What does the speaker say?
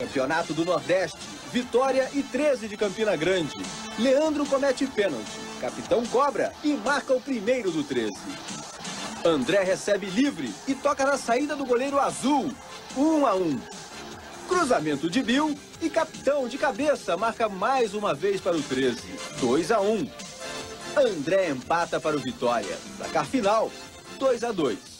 Campeonato do Nordeste, Vitória e 13 de Campina Grande. Leandro comete pênalti, capitão cobra e marca o primeiro do 13. André recebe livre e toca na saída do goleiro azul, 1 a 1. Cruzamento de Bill e capitão de cabeça marca mais uma vez para o 13, 2 a 1. André empata para o Vitória. Placar final, 2 a 2.